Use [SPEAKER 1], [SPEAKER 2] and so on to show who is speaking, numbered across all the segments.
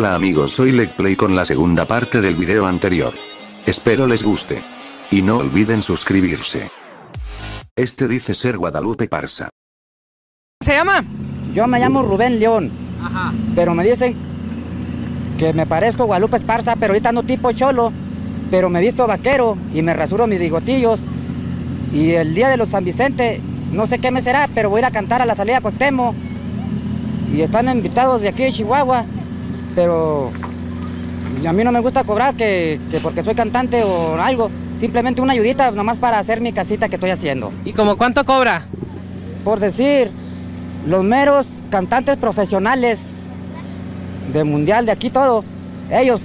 [SPEAKER 1] Hola amigos soy LegPlay con la segunda parte del video anterior. Espero les guste. Y no olviden suscribirse. Este dice ser Guadalupe Parsa.
[SPEAKER 2] ¿Se llama?
[SPEAKER 3] Yo me llamo Rubén León,
[SPEAKER 2] Ajá.
[SPEAKER 3] pero me dicen que me parezco Guadalupe Esparza, pero ahorita ando tipo cholo, pero me visto vaquero y me rasuro mis bigotillos. Y el día de los San Vicente, no sé qué me será, pero voy a ir a cantar a la salida Costemo. Y están invitados de aquí de Chihuahua, pero a mí no me gusta cobrar que, que porque soy cantante o algo. Simplemente una ayudita nomás para hacer mi casita que estoy haciendo.
[SPEAKER 2] ¿Y como cuánto cobra?
[SPEAKER 3] por decir, los meros cantantes profesionales de mundial, de aquí todo, ellos,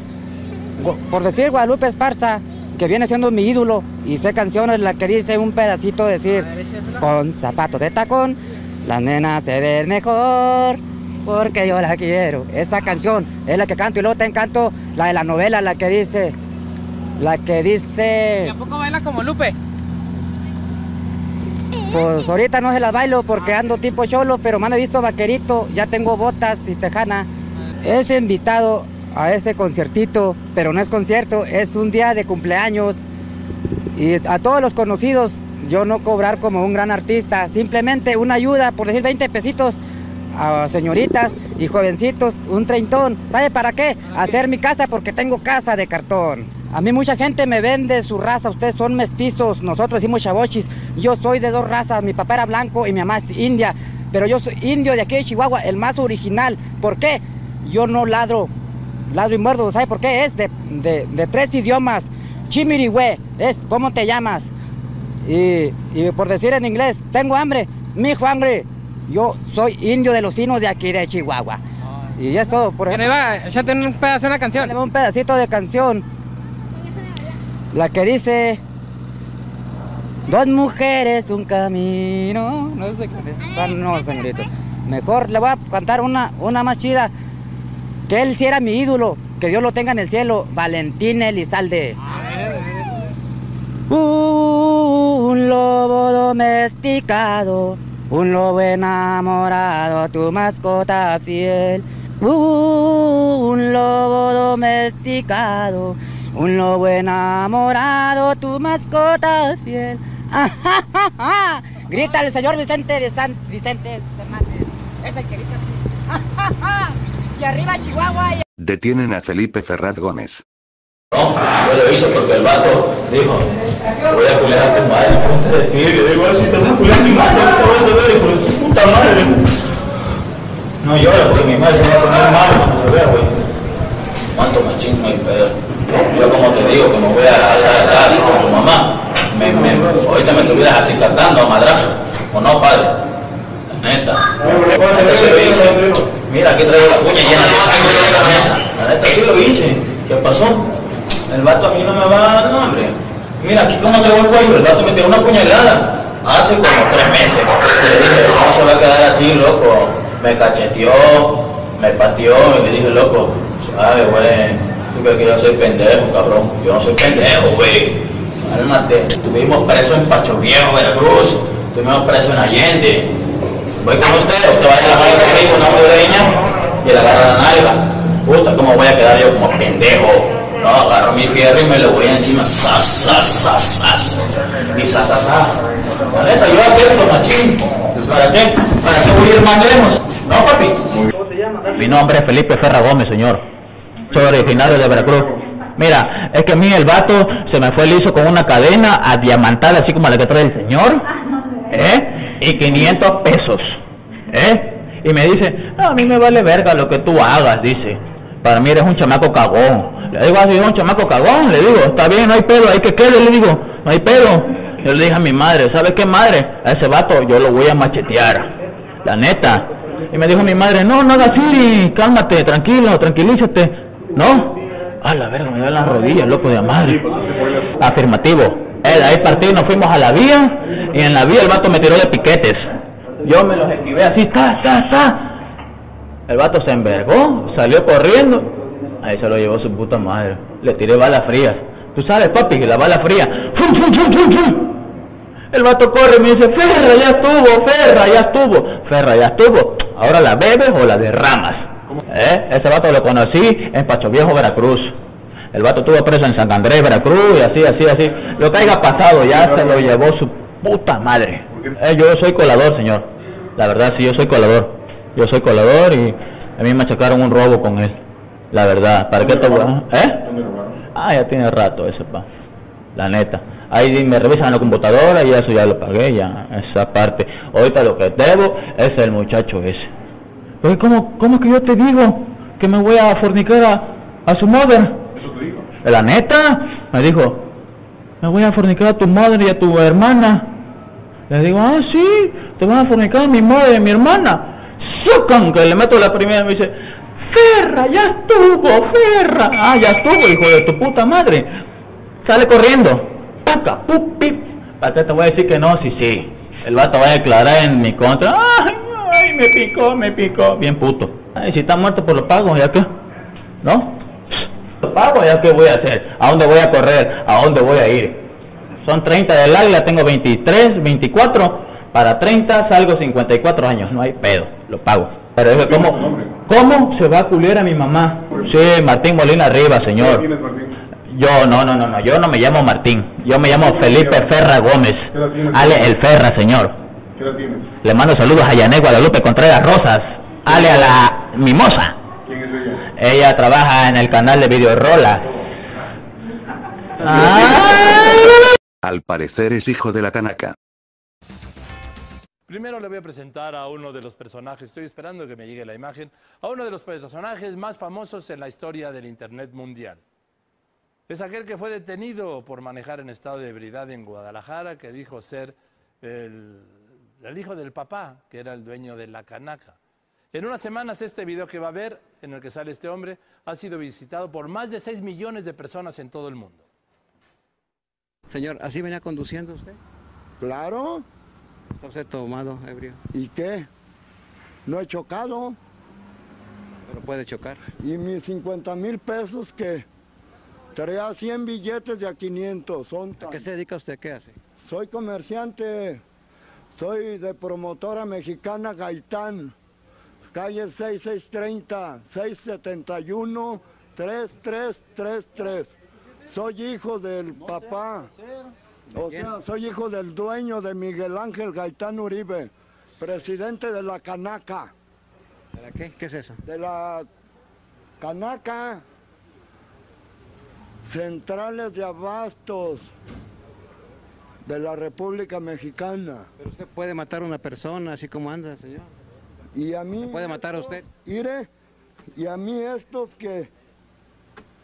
[SPEAKER 3] por decir Guadalupe Esparza, que viene siendo mi ídolo, y sé canciones la que dice un pedacito, decir, con zapatos de tacón, la nena se ve mejor, porque yo la quiero. Esa canción es la que canto, y luego te canto la de la novela, la que dice, la que dice...
[SPEAKER 2] ¿Y a poco baila como Lupe?
[SPEAKER 3] Pues ahorita no se las bailo porque ando tipo cholo, pero me han visto vaquerito, ya tengo botas y tejana. Es invitado a ese conciertito, pero no es concierto, es un día de cumpleaños. Y a todos los conocidos, yo no cobrar como un gran artista, simplemente una ayuda, por decir 20 pesitos a señoritas y jovencitos, un treintón. ¿Sabe para qué? Hacer mi casa porque tengo casa de cartón. A mí mucha gente me vende su raza, ustedes son mestizos, nosotros decimos chavochis. Yo soy de dos razas, mi papá era blanco y mi mamá es india, pero yo soy indio de aquí de Chihuahua, el más original. ¿Por qué? Yo no ladro, ladro y muerdo, ¿sabe por qué? Es de, tres idiomas. Chimirihue es ¿cómo te llamas? Y, y por decir en inglés, tengo hambre, mi hijo hambre. Yo soy indio de los finos de aquí de Chihuahua. Y es todo. Por ejemplo,
[SPEAKER 2] iba, échate un pedazo de una canción.
[SPEAKER 3] va un pedacito de canción. La que dice. Dos mujeres, un camino. No sé qué es. No, señorito. Mejor le voy a cantar una, una más chida. Que él sí era mi ídolo. Que Dios lo tenga en el cielo. Valentín Elizalde. Un lobo domesticado, un lobo enamorado, tu mascota fiel. Un lobo domesticado, un lobo enamorado, tu mascota fiel. Grita el señor Vicente de San Vicente Fernández. Es el que grita así. y arriba Chihuahua. y-
[SPEAKER 1] Detienen a Felipe Ferraz Gómez.
[SPEAKER 4] No, yo lo hice porque el vato dijo, voy a culiar a tu madre en frente de ti. Y le digo, si te vas a culiar a mi madre, no te vas a ver, hijo de tu puta madre. No llora porque mi madre se va a poner mal cuando me vea, güey. ¿Cuánto machín no hay pedo? Yo como te digo que me voy a así con tu mamá. Me, me, ahorita me estuvieras así cantando a madrazo. ¿O no, padre? La neta. Lo hice. Mira, aquí traigo la puña llena de sangre en la mesa. La neta sí lo hice. ¿Qué pasó? El vato a mí no me va, no, hombre. Mira, aquí como traigo el cuello, el vato me tiró una puñalada. Hace como tres meses. Le dije, no se va a quedar así, loco. Me cacheteó, me pateó y le dije, loco, sabe, güey. Tú yo soy pendejo, cabrón. Yo no soy pendejo, güey. Cálmate. Estuvimos presos en Pacho Viejo, Veracruz. Estuvimos presos en Allende. Voy con usted, usted vaya a la mano conmigo, una hondureña, y le agarra la nalga. Puta, ¿cómo voy a quedar yo como pendejo? No, agarro mi fierro y me lo voy encima. Sas, sas, sas, sas. Y sas, sas, sas. La neta, yo acepto, machín. ¿Para qué? ¿Para qué voy a ir más lejos? ¿No, papi?
[SPEAKER 5] Mi nombre es Felipe Ferra Gómez, señor. Soy originario de Veracruz. Mira, es que a mí el vato se me fue liso con una cadena a diamantar así como la que trae el señor. ¿Eh? Y 500 pesos. ¿Eh? Y me dice, "No, a mí me vale verga lo que tú hagas, dice. Para mí eres un chamaco cagón. Le digo, así, un chamaco cagón. Le digo, está bien, no hay pedo, hay que quede, le digo, no hay pedo. Yo le dije a mi madre, ¿sabe qué madre? A ese vato yo lo voy a machetear. La neta. Y me dijo mi madre, no, no hagas así, cálmate, tranquilo, tranquilízate. ¿No? A la verga, me da las rodillas, loco de la madre. Afirmativo. Eh, de ahí partí, nos fuimos a la vía, y en la vía el vato me tiró de piquetes. Yo me los esquivé así, ta, ta, ta. El vato se envergó, salió corriendo. Ahí se lo llevó su puta madre. Le tiré balas frías. Tú sabes, papi, que la bala fría. ¡fum, fum, fum! El vato corre y me dice, Ferra, ya estuvo, Ferra, ya estuvo. Ferra, ya estuvo. Ahora la bebes o la derramas. ¿Eh? Ese vato lo conocí en Pacho Viejo, Veracruz. El vato estuvo preso en San Andrés, Veracruz, y así, así, así. Lo que haya pasado ya se lo llevó su puta madre. Eh, yo soy colador, señor. La verdad, sí, yo soy colador. Yo soy colador y a mí me achacaron un robo con él. La verdad. ¿Para qué te voy a- ¿Eh? Ah, ya tiene rato ese pa. La neta. Ahí me revisan la computadora y eso ya lo pagué, ya, esa parte. Ahorita lo que debo es el muchacho ese. Pero ¿cómo, cómo que yo te digo que me voy a fornicar a, a su mother?
[SPEAKER 6] Eso te digo.
[SPEAKER 5] La neta, me dijo, me voy a fornicar a tu madre y a tu hermana. Le digo, ah, sí, te van a fornicar a mi madre y a mi hermana. ¡Sucan! Que le meto la primera y me dice, Ferra, ya estuvo, Ferra. Ah, ya estuvo, hijo de tu puta madre. Sale corriendo. Puca, pup, pip. ¿Para qué te voy a decir que no? Sí, sí. El vato va a declarar en mi contra. Ay, ay, me picó, me picó. Bien puto. Ay, si está muerto, pues lo pago, ¿ya qué? ¿No? Lo pago, ¿ya qué voy a hacer? ¿A dónde voy a correr? ¿A dónde voy a ir? Son 30 del águila, tengo 23, 24. Para 30 salgo 54 años, no hay pedo, lo pago. Pero dije, ¿cómo, ¿cómo se va a culiar a mi mamá? Sí, Martín Molina arriba, señor.
[SPEAKER 6] ¿Quién es?
[SPEAKER 5] Yo, no, no, no, no, yo no me llamo Martín, yo me llamo Felipe Ferra Gómez. Ale el Ferra, señor. Le mando saludos a Yané Guadalupe Contreras Rosas, Ale a la mimosa.
[SPEAKER 6] ¿Quién es ella?
[SPEAKER 5] Ella trabaja en el canal de Video Rola. Ah.
[SPEAKER 1] Al parecer es hijo de la canaca.
[SPEAKER 7] Primero le voy a presentar a uno de los personajes, estoy esperando que me llegue la imagen, a uno de los personajes más famosos en la historia del Internet mundial. Es aquel que fue detenido por manejar en estado de ebriedad en Guadalajara, que dijo ser el, el hijo del papá, que era el dueño de la canaca. En unas semanas este video que va a ver, en el que sale este hombre, ha sido visitado por más de 6 millones de personas en todo el mundo.
[SPEAKER 8] Señor, ¿así venía conduciendo usted?
[SPEAKER 9] Claro,
[SPEAKER 8] ¿Está usted tomado, ebrio?
[SPEAKER 9] ¿y qué? No he chocado.
[SPEAKER 8] Pero puede chocar.
[SPEAKER 9] Y mis 50 mil pesos que traía 100 billetes de a 500. Son
[SPEAKER 8] ¿A qué se dedica usted? ¿Qué hace?
[SPEAKER 9] Soy comerciante. Soy de promotora mexicana Gaitán. Calle 6630, 671, 3333. Soy hijo del papá. O sea, soy hijo del dueño de Miguel Ángel Gaitán Uribe, presidente de la Canaca.
[SPEAKER 8] ¿Para qué? ¿Qué es eso?
[SPEAKER 9] de la Canaca, centrales de abastos de la República Mexicana.
[SPEAKER 8] Pero usted puede matar a una persona así como anda, señor.
[SPEAKER 9] Y a mí...
[SPEAKER 8] ¿Se puede matar a usted?
[SPEAKER 9] Mire, y a mí estos que...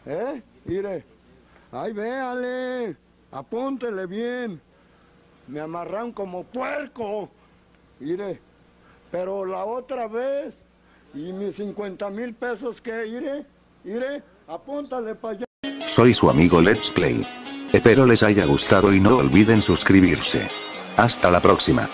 [SPEAKER 9] ¿Eh? Mire, ay, véale, apúntele bien. Me amarran como puerco. Mire, pero la otra vez, y mis 50 mil pesos que, mire, mire, apúntale para allá.
[SPEAKER 1] Soy su amigo Let's Play. Espero les haya gustado y no olviden suscribirse. Hasta la próxima.